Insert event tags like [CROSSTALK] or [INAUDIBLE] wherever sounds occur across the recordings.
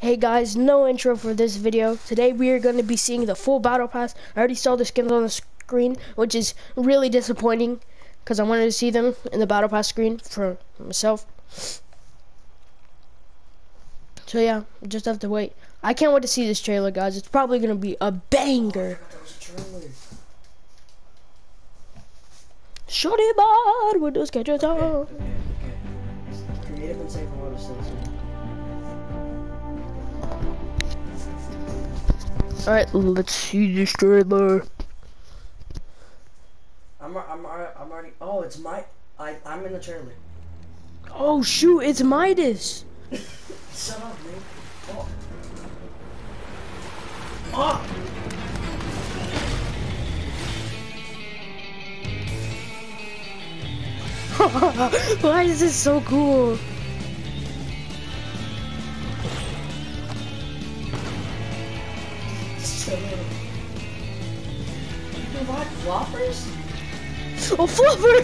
Hey guys, no intro for this video. Today we are going to be seeing the full battle pass. I already saw the skins on the screen, which is really disappointing because I wanted to see them in the battle pass screen for myself. So yeah, just have to wait. I can't wait to see this trailer, guys. It's probably going to be a banger. Shorty bad with those gadgets on. Alright, let's see this trailer. I'm, I'm, I'm already. Oh, it's my. I, I'm in the trailer. Oh shoot, it's Midas. Shut up, man. Oh. [LAUGHS] Oh. Why is this so cool? Oh, fluffer!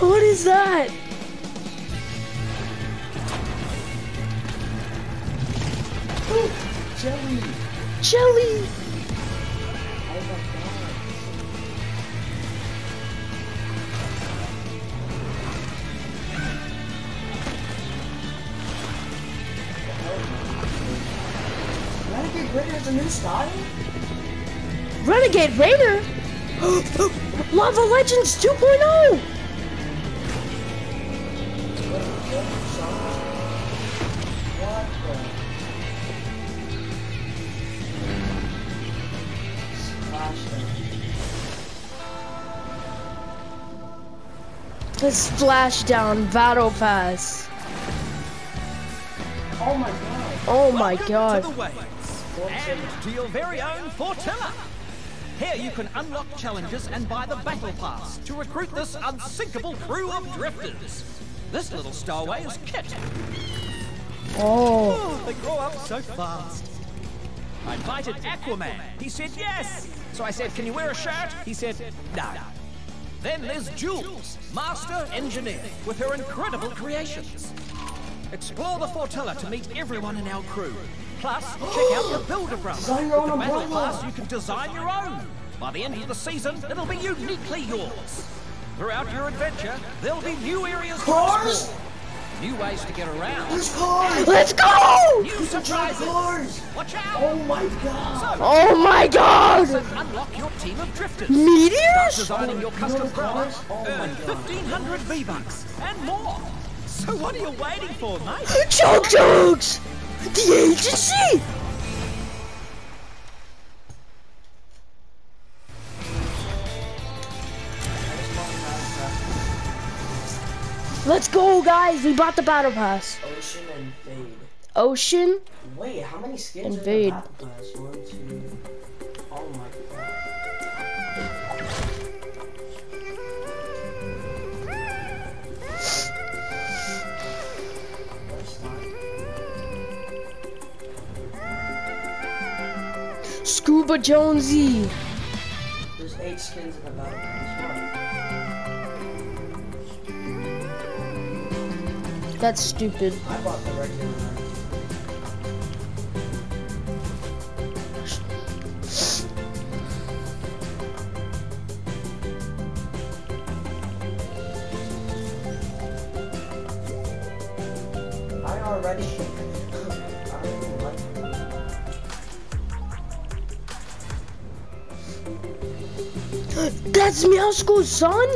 what is that? Ooh, jelly. Jelly! Renegade Raider has a new style? Renegade Raider? [GASPS] Lava Legends oh! 2.0! What the? Splashdown. The Splashdown Battle Pass. Oh my god. Oh my Welcome god. To the waves and to your very own Fortilla. Here you can unlock challenges and buy the battle pass to recruit this unsinkable crew of drifters. This little stowaway is Kit. Oh. Oh, they grow up so fast. I invited Aquaman. He said yes. So I said, can you wear a shirt? He said, no. Then there's Jules, master engineer, with her incredible creations. Explore the Fortilla to meet everyone in our crew. Plus, check out the Builder umbrella. Design your With the Battle umbrella. Pass, you can design your own. By the end of the season, it'll be uniquely yours. Throughout your adventure, there'll be new areas Cars? to explore, new ways to get around, There's cars! Let's go! new Drive surprises. cars! Watch out! Oh my god! So, Oh my god! unlock your team of drifters. Meteors? Designing your custom cars? Oh my earn God. 1500 V-Bucks and more. So what are you waiting for, mate? Choke jokes! The agency! Let's go, guys! We bought the battle pass. Ocean and Fade. Ocean. Wait, how many skins Invade. Jonesy. There's eight skins in the Battle That's stupid. I bought the regular. I already. Can upgrade son?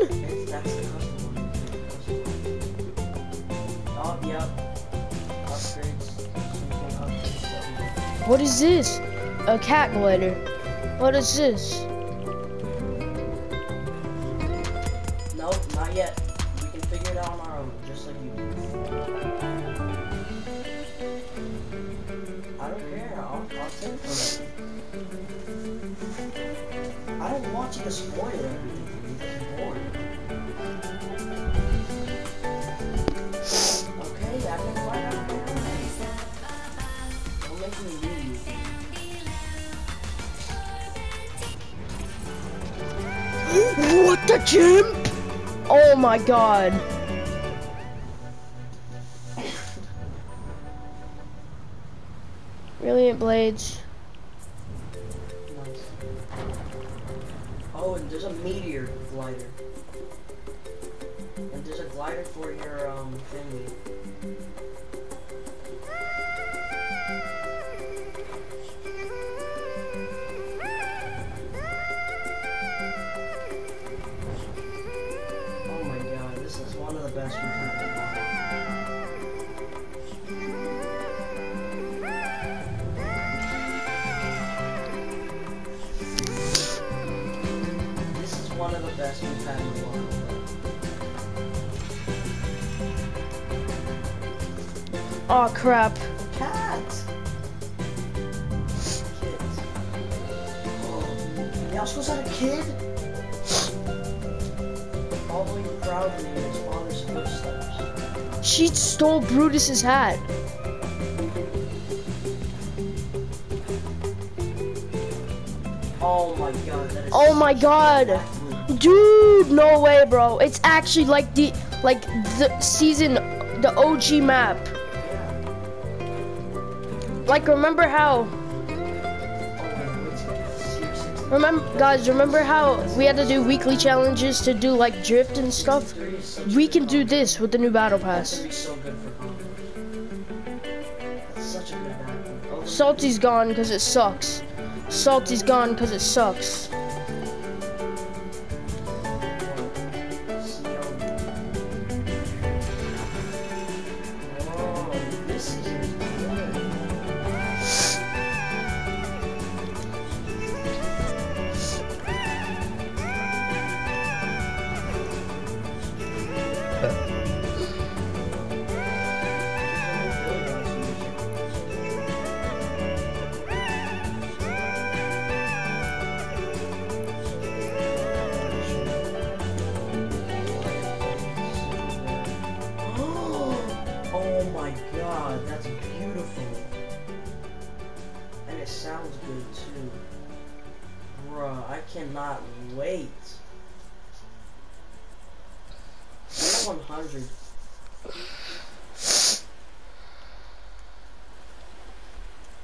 What is this? A cat glider. What is this? Nope, not yet. We can figure it out on our own, just like you. Do. I don't care. I'll, I'll take it. I don't want you to spoil everything for me. That's boring. Okay, I can find out. on my own. Don't make me leave. What the chimp? Oh my god. Brilliant blades. There's a meteor glider. And there's a glider for your um thingy. Oh crap. Cat! Kids. Oh, Yasuko's had a kid? Following proudly in his father's footsteps. She stole Brutus's hat. Oh my god, that is Oh my God. Dude, no way, bro. It's actually like the like the season the OG map. Like remember how remember guys, remember how we had to do weekly challenges to do like drift and stuff? 63 is such We can do this with the new battle pass. Salty's gone because it sucks. Salty's gone because it sucks. Sounds good too. Bruh, I cannot wait. Tier 100.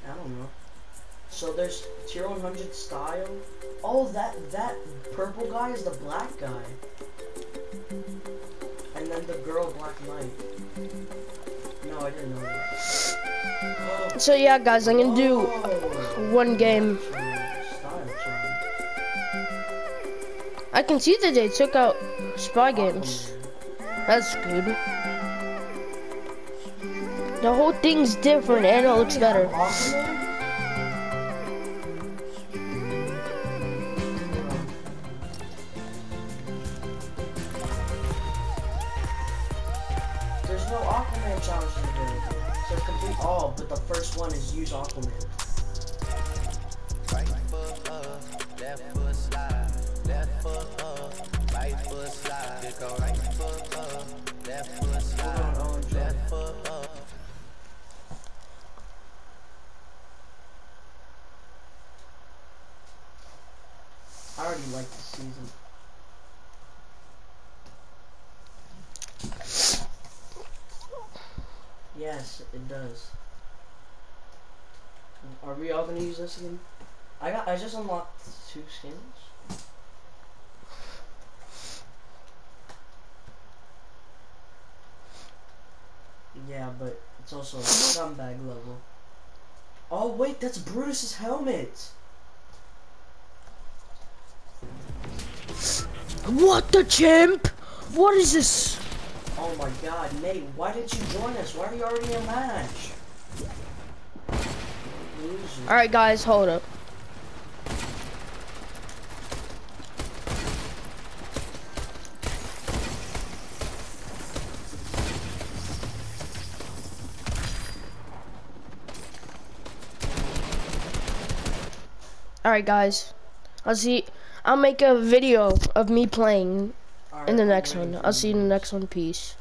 I don't know. So there's tier 100 style. Oh, that that purple guy is the black guy. And then the girl Black Knight. No, I didn't know that. So yeah, guys, I'm gonna do Oh. One game. I can see that they took out spy games. That's good. The whole thing's different and it looks better. There's no Aquaman challenges available. So complete all, but the first one is use Aquaman. It go right foot up, left foot slide, on, I'll left foot up. I already like this season. Yes, it does. Are we all gonna use this again? I got. I just unlocked two skins. Yeah, but it's also a scumbag level. Oh wait, that's Brutus's helmet. What the chimp? What is this? Oh my god, Nate, why didn't you join us? Why are you already in a match? Alright guys, hold up. Alright guys. I'll see I'll make a video of me playing Alright, in the next one. I'll see you in the next one. Peace.